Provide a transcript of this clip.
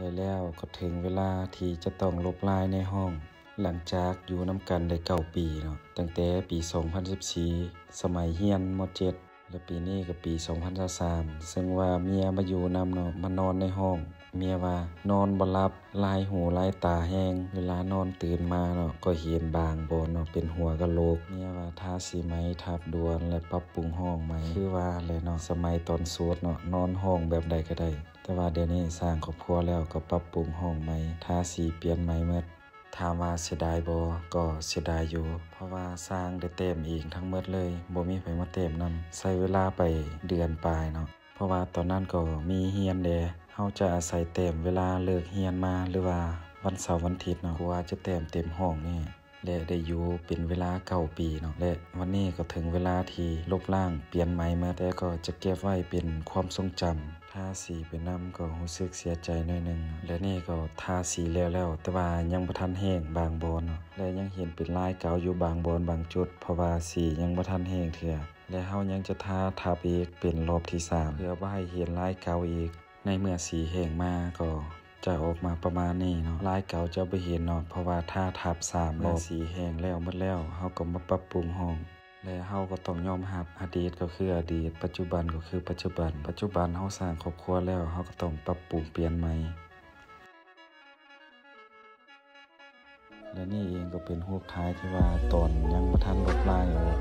และแล้วก็ถึงเวลาที่จะต้องลบลายในห้อง หลังจากอยู่น้ำกันได้เก่าปีเนาะตั้งแต่ปี 2014 สมัยเฮียนม .7 และปีนี้ก็ปี 2023ซึ่งว่าเมียมาอยู่นำเนาะมานอนในห้อง เมียว่านอนบ่หลับลายหูลายตาแฮงเวลานอนตื่นมาเนาะก็เห็นบางบ่เนาะเป็นหัวกะโหลกเมียว่าทาสีไหมทับดวนและปรับปรุงห้องใหมคือว่าแลยเนาะสมัยตอนโสดเนาะนอนห้องแบบใดก็ได้ แต่ว่าเดี๋ยวนี้สร้างครอบครัวแล้วก็ปรับปรุงห้องใหมทาสีเปลี่ยนใหม่หมด ถามว่าเสียดายบ่ก็เสียดายอยู่ เพราะว่าสร้างได้เต็มเองทั้งหมดเลยบ่มีไผมาเต็มนำใช้เวลาไปเดือนปลายเนาะเพราะว่าตอนนั้นก็มีเฮียนแดเฮาจะอาศัยเต็มเวลาเลิกเฮียนมาหรือว่าวันเสาร์วันอาทิตย์เนาะกลัวจะเต็มเต็มห้องนี่ และได้อยู่เป็นเวลา9ปีเนาะและวันนี้ก็ถึงเวลาที่ลบล้างเปลี่ยนใหม่มาแต่ก็จะเก็บไว้เป็นความทรงจำทาสีไปนำก็รู้สึกเสียใจหน่อยนึงและนี่ก็ทาสีแล้วแล้ว แต่ว่ายังบ่ทันแห้งบางบอนเนาะและยังเห็นเป็นลายเก่าอยู่บางบอนบางจุด เพราะว่าสียังบ่ทันแห้งเทื่อและเฮายังจะทาทับอีกเป็นรอบที่3เพื่อบ่ให้เห็นลายเก่าอีก ในเมื่อสีแห้งมาก็ จะออกมาประมาณนี้เนาะลายเก่าจะบ่เห็นเนาะเพราะว่าทาทับ3รอบสีแห้งแล้วหมดแล้วเฮาก็มาปรับปรุงห้องและเฮาก็ต้องยอมรับอดีตก็คืออดีต ปัจจุบันก็คือปัจจุบัน ปัจจุบันเฮาสร้างครอบครัวแล้วเฮาก็ต้องปรับปรุงเปลี่ยนใหม่และนี่เองก็เป็นรูปท้ายที่ว่าตอนยังบ่ทันลบลายออก